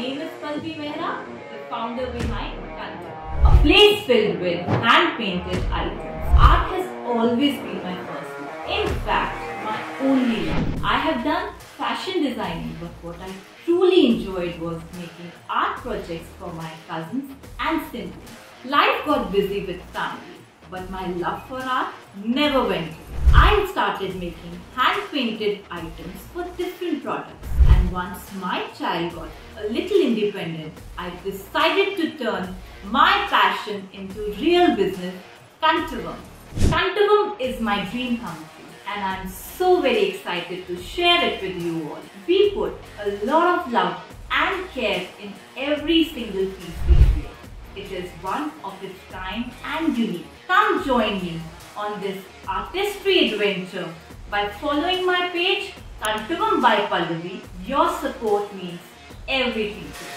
name is Pallavi Mehra, the founder behind Kantvam, a place filled with hand-painted items. Art has always been my first love. In fact, my only love. I have done fashion designing, but what I truly enjoyed was making art projects for my cousins and siblings. Life got busy with family, but my love for art never went away. I started making hand-painted items for different products once my child got a little independent, I decided to turn my passion into real business, Kantvam. Kantvam is my dream come true and I'm so very excited to share it with you all. We put a lot of love and care in every single piece we create. It is one of its kind and unique. Come join me on this artistry adventure by following my page Kantvam by Pallavi. Your support means everything.